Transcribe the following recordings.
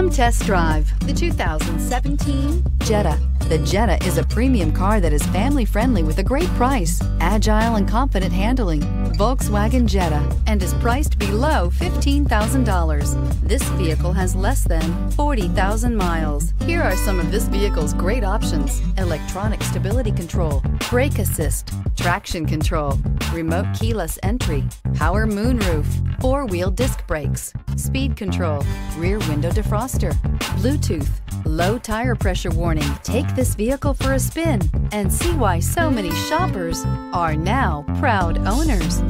Come test drive the 2017 Jetta. The Jetta is a premium car that is family friendly with a great price, agile and confident handling. Volkswagen Jetta and is priced below $15,000. This vehicle has less than 40,000 miles. Here are some of this vehicle's great options electronic stability control, brake assist, traction control, remote keyless entry, power moonroof, four wheel disc brakes, speed control, rear window defroster, Bluetooth, low tire pressure warning. Take this vehicle for a spin and see why so many shoppers are now proud owners.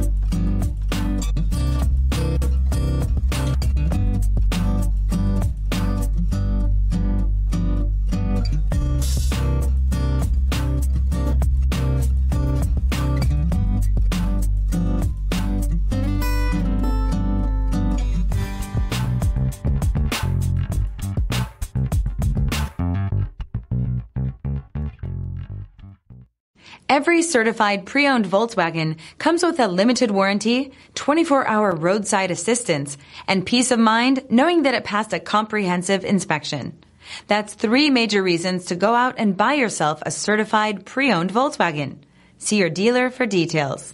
Every certified pre-owned Volkswagen comes with a limited warranty, 24-hour roadside assistance, and peace of mind knowing that it passed a comprehensive inspection. That's three major reasons to go out and buy yourself a certified pre-owned Volkswagen. See your dealer for details.